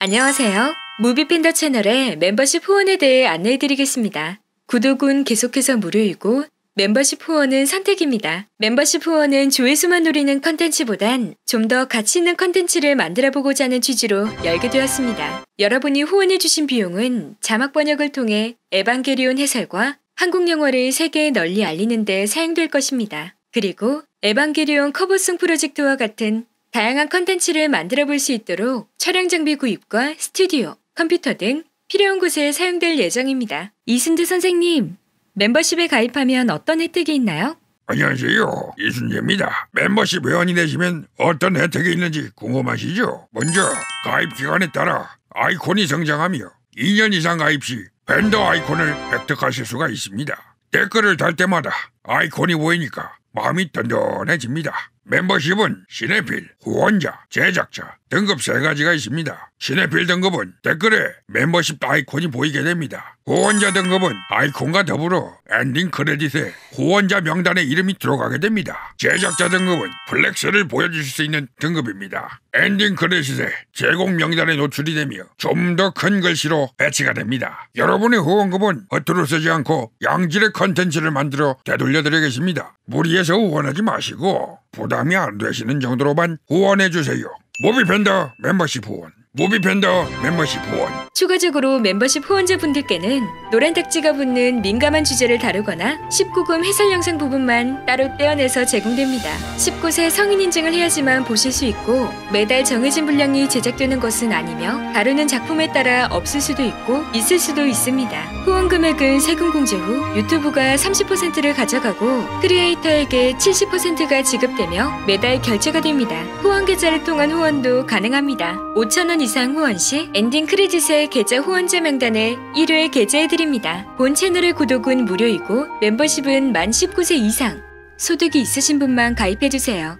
안녕하세요. 무비팬더 채널의 멤버십 후원에 대해 안내해드리겠습니다. 구독은 계속해서 무료이고 멤버십 후원은 선택입니다. 멤버십 후원은 조회수만 노리는 컨텐츠보단 좀 더 가치 있는 컨텐츠를 만들어 보고자 하는 취지로 열게 되었습니다. 여러분이 후원해 주신 비용은 자막 번역을 통해 에반게리온 해설과 한국 영화를 세계에 널리 알리는 데 사용될 것입니다. 그리고 에반게리온 cover song 프로젝트와 같은 다양한 컨텐츠를 만들어 볼 수 있도록 촬영 장비 구입과 스튜디오, 컴퓨터 등 필요한 곳에 사용될 예정입니다. 이순재 선생님, 멤버십에 가입하면 어떤 혜택이 있나요? 안녕하세요. 이순재입니다. 멤버십 회원이 되시면 어떤 혜택이 있는지 궁금하시죠? 먼저 가입 기간에 따라 아이콘이 성장하며 2년 이상 가입 시 팬더 아이콘을 획득하실 수가 있습니다. 댓글을 달 때마다 아이콘이 보이니까 마음이 든든해집니다. 멤버십은 시네필, 후원자, 제작자 등급 세 가지가 있습니다. 시네필 등급은 댓글에 멤버십 아이콘이 보이게 됩니다. 후원자 등급은 아이콘과 더불어 엔딩 크레딧에 후원자 명단에 이름이 들어가게 됩니다. 제작자 등급은 flex를 보여주실 수 있는 등급입니다. 엔딩 크레딧에 제공 명단에 노출이 되며 좀 더 큰 글씨로 배치가 됩니다. 여러분의 후원금은 허투루 쓰지 않고 양질의 컨텐츠를 만들어 되돌려드리겠습니다. 무리해서 후원하지 마시고 부담이 안 되시는 정도로만 후원해 주세요. 모비팬더 멤버십 후원, 모비팬더 멤버십 후원. 추가적으로 멤버십 후원자분들께는 노란 딱지가 붙는 민감한 주제를 다루거나 19금 해설 영상 부분만 따로 떼어내서 제공됩니다. 19세 성인 인증을 해야지만 보실 수 있고 매달 정해진 분량이 제작되는 것은 아니며 다루는 작품에 따라 없을 수도 있고 있을 수도 있습니다. 후원 금액은 세금 공제 후 유튜브가 30%를 가져가고 크리에이터에게 70%가 지급되며 매달 결제가 됩니다. 후원 계좌를 통한 후원도 가능합니다. 5,000원 이상 후원 시 엔딩 크레딧의 계좌 후원자 명단에 1회 게재해드립니다. 본 채널의 구독은 무료이고 멤버십은 만 19세 이상 소득이 있으신 분만 가입해주세요.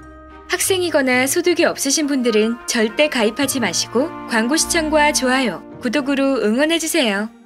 학생이거나 소득이 없으신 분들은 절대 가입하지 마시고 광고 시청과 좋아요, 구독으로 응원해주세요.